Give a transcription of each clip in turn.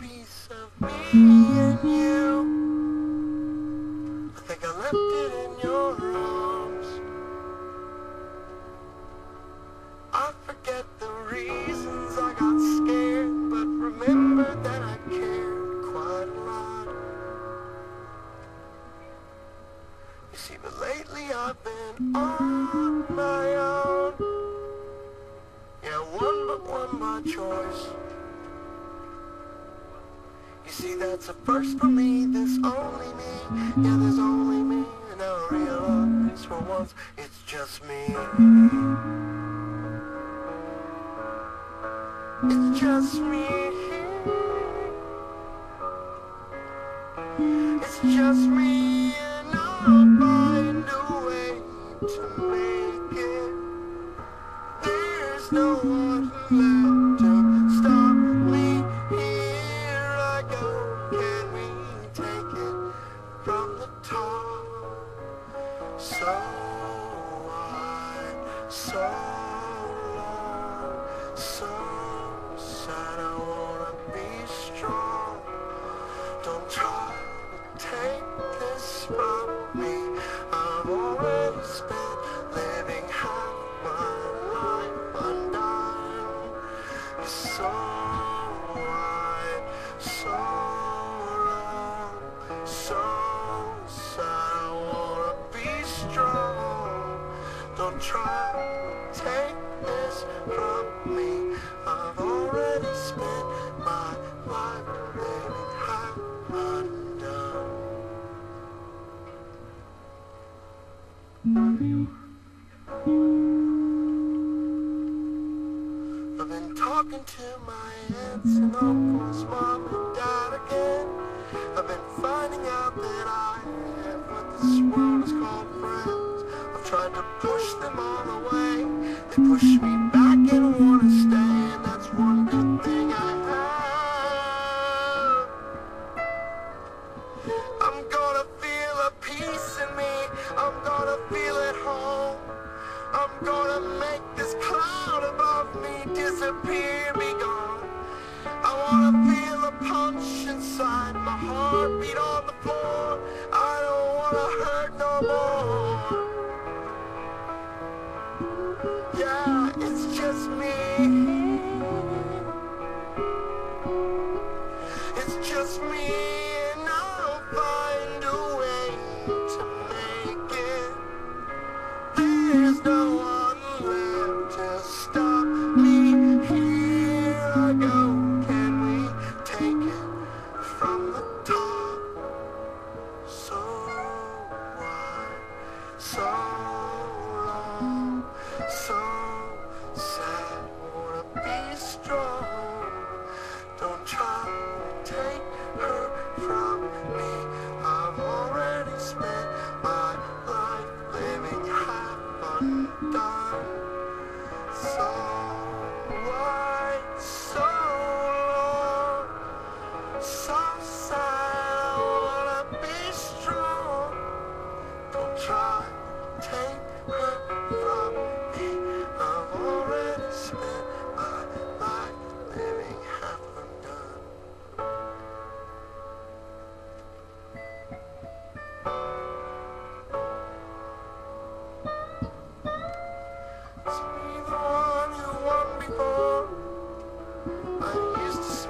piece of uh, You see, that's a first for me, there's only me. Yeah, there's only me, and I realize for once it's just me. It's just me. It's just me, and I'll find a way to make so wide, so long, so sad. I wanna be strong. Don't try to take this from me. I've already spent my life been talking to my aunts and uncles, mom and dad again. I've been finding out that I have what this world is called friends. I've tried to push them all away. They push me disappear, be gone. I wanna feel a punch inside my heart beat on the floor. I don't wanna hurt no more. Yeah, it's just me.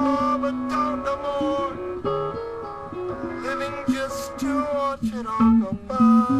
But don't no more. Living just to watch it all go by.